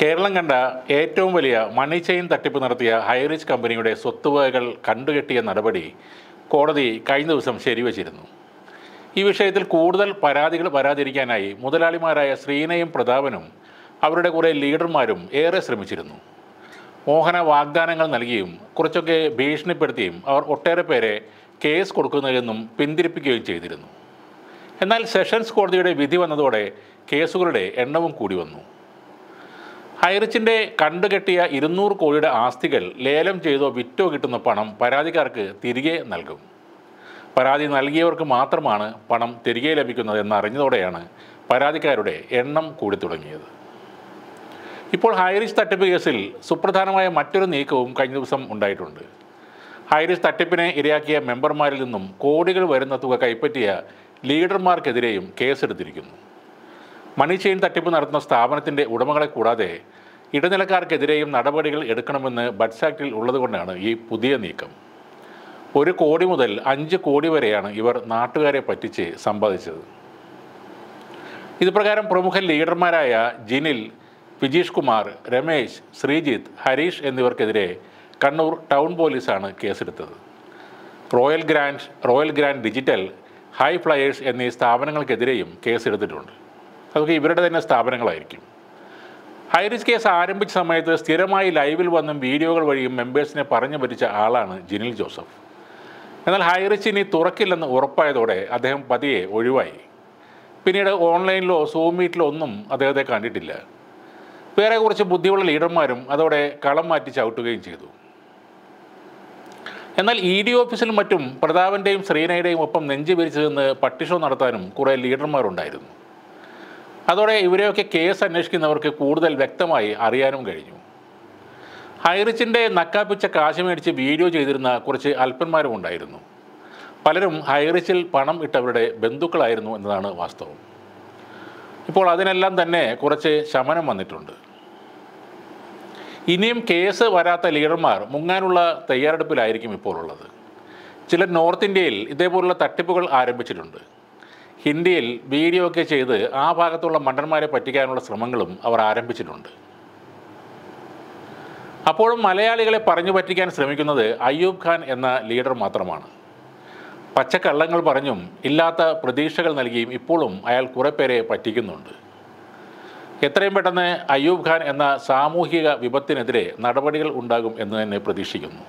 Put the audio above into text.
കേരളം കണ്ട ഏറ്റവും വലിയ മണി ചെയിൻ തട്ടിപ്പ് നടത്തിയ ഹൈറിച്ച് കമ്പനിയുടെ സ്വത്തുവകകൾ കണ്ടുകെട്ടിയ നടപടി കോടതി കഴിഞ്ഞ ദിവസം ശരിവച്ചിരുന്നു. ഈ വിഷയത്തിൽ കൂടുതൽ പരാതികൾ വരാതിരിക്കാനായി മുതലാളിമാരായ ശ്രീനയും പ്രതാപനും അവരുടെ കുറേ ലീഡർമാരും ഏറെ ശ്രമിച്ചിരുന്നു. മോഹന വാഗ്ദാനങ്ങൾ നൽകിയും കുറച്ചൊക്കെ ഭീഷണിപ്പെടുത്തിയും അവർ ഒട്ടേറെ പേരെ കേസ് കൊടുക്കുന്നതിൽ പിന്തിരിപ്പിക്കുകയും ചെയ്തിരുന്നു. എന്നാൽ സെഷൻസ് കോടതിയുടെ വിധി വന്നതോടെ കേസുകളുടെ എണ്ണവും കൂടി വന്നു. ഹൈറിച്ചിന്റെ കണ്ടുകെട്ടിയ ഇരുന്നൂറ് കോടിയുടെ ആസ്തികൾ ലേലം ചെയ്തോ വിറ്റോ കിട്ടുന്ന പണം പരാതിക്കാർക്ക് തിരികെ നൽകും. പരാതി നൽകിയവർക്ക് മാത്രമാണ് പണം തിരികെ ലഭിക്കുന്നത് എന്നറിഞ്ഞതോടെയാണ് പരാതിക്കാരുടെ എണ്ണം കൂടി തുടങ്ങിയത്. ഇപ്പോൾ ഹൈറിച്ച് തട്ടിപ്പ് കേസിൽ സുപ്രധാനമായ മറ്റൊരു നീക്കവും കഴിഞ്ഞ ദിവസം ഉണ്ടായിട്ടുണ്ട്. ഹൈറിച്ച് തട്ടിപ്പിനെ ഇരയാക്കിയ മെമ്പർമാരിൽ നിന്നും കോടികൾ വരുന്ന തുക കൈപ്പറ്റിയ ലീഡർമാർക്കെതിരെയും കേസെടുത്തിരിക്കുന്നു. മണി ചെയിൻ തട്ടിപ്പ് നടത്തുന്ന സ്ഥാപനത്തിന്റെ ഉടമകളെ കൂടാതെ ഇടനിലക്കാർക്കെതിരെയും നടപടികൾ എടുക്കണമെന്ന് ബഡ്സ് ആക്ടിൽ ഉള്ളതുകൊണ്ടാണ് ഈ പുതിയ നീക്കം. ഒരു കോടി മുതൽ അഞ്ച് കോടി വരെയാണ് ഇവർ നാട്ടുകാരെ പറ്റിച്ച് സമ്പാദിച്ചത്. ഇതുപ്രകാരം പ്രമുഖ ലീഡർമാരായ ജിനിൽ വിജീഷ് കുമാർ രമേശ് ശ്രീജിത്ത് ഹരീഷ് എന്നിവർക്കെതിരെ കണ്ണൂർ ടൗൺ പോലീസാണ് കേസെടുത്തത്. Royal Grand Royal Grand Digital High Flyers എന്നീ സ്ഥാപനങ്ങൾക്കെതിരെയും കേസെടുത്തിട്ടുണ്ട്. അതൊക്കെ ഇവരുടെ തന്നെ സ്ഥാപനങ്ങളായിരിക്കും. ഹൈറിസ് കേസ് ആരംഭിച്ച സമയത്ത് സ്ഥിരമായി ലൈവിൽ വന്നും വീഡിയോകൾ വഴിയും മെമ്പേഴ്സിനെ പറഞ്ഞു പറ്റിച്ച ആളാണ് ജിനിൽ ജോസഫ്. എന്നാൽ ഹൈറിച്ച് ഇനി തുറക്കില്ലെന്ന് ഉറപ്പായതോടെ അദ്ദേഹം പതിയെ ഒഴിവായി. പിന്നീട് ഓൺലൈനിലോ സൂം മീറ്റിലോ ഒന്നും അദ്ദേഹത്തെ കണ്ടിട്ടില്ല. വേറെ കുറച്ച് ബുദ്ധിയുള്ള ലീഡർമാരും അതോടെ കളം മാറ്റി ചവിട്ടുകയും ചെയ്തു. എന്നാൽ ഇ ഡി ഓഫീസിലും മറ്റും പ്രതാപന്റെയും ശ്രീനയുടെയും ഒപ്പം നെഞ്ചു പിരിച്ചു നിന്ന് പട്ടിഷോ നടത്താനും കുറേ ലീഡർമാരുണ്ടായിരുന്നു. അതോടെ ഇവരെയൊക്കെ കേസ് അന്വേഷിക്കുന്നവർക്ക് കൂടുതൽ വ്യക്തമായി അറിയാനും കഴിഞ്ഞു. ഹൈറിച്ചിന്റെ നക്കാപ്പിച്ച കാശ് മേടിച്ച് വീഡിയോ ചെയ്തിരുന്ന കുറച്ച് അല്പന്മാരും ഉണ്ടായിരുന്നു. പലരും ഹൈറിച്ചിൽ പണം ഇട്ടവരുടെ ബന്ധുക്കളായിരുന്നു എന്നതാണ് വാസ്തവം. ഇപ്പോൾ അതിനെല്ലാം തന്നെ കുറച്ച് ശമനം വന്നിട്ടുണ്ട്. ഇനിയും കേസ് വരാത്ത ലീഡർമാർ മുങ്ങാനുള്ള തയ്യാറെടുപ്പിലായിരിക്കും ഇപ്പോൾ ഉള്ളത് ചിലർ നോർത്ത് ഇന്ത്യയിൽ ഇതേപോലുള്ള തട്ടിപ്പുകൾ ആരംഭിച്ചിട്ടുണ്ട്. ഹിന്ദിയിൽ വീഡിയോ ഒക്കെ ചെയ്ത് ആ ഭാഗത്തുള്ള മണ്ടന്മാരെ പറ്റിക്കാനുള്ള ശ്രമങ്ങളും അവർ ആരംഭിച്ചിട്ടുണ്ട്. അപ്പോഴും മലയാളികളെ പറഞ്ഞു പറ്റിക്കാൻ ശ്രമിക്കുന്നത് അയ്യൂബ് ഖാൻ എന്ന ലീഡർ മാത്രമാണ്. പച്ചക്കള്ളങ്ങൾ പറഞ്ഞും ഇല്ലാത്ത പ്രതീക്ഷകൾ നൽകിയും ഇപ്പോഴും അയാൾ കുറേ പേരെ പറ്റിക്കുന്നുണ്ട്. എത്രയും പെട്ടെന്ന് അയ്യൂബ് ഖാൻ എന്ന സാമൂഹിക വിപത്തിനെതിരെ നടപടികൾ ഉണ്ടാകും എന്ന് തന്നെ പ്രതീക്ഷിക്കുന്നു.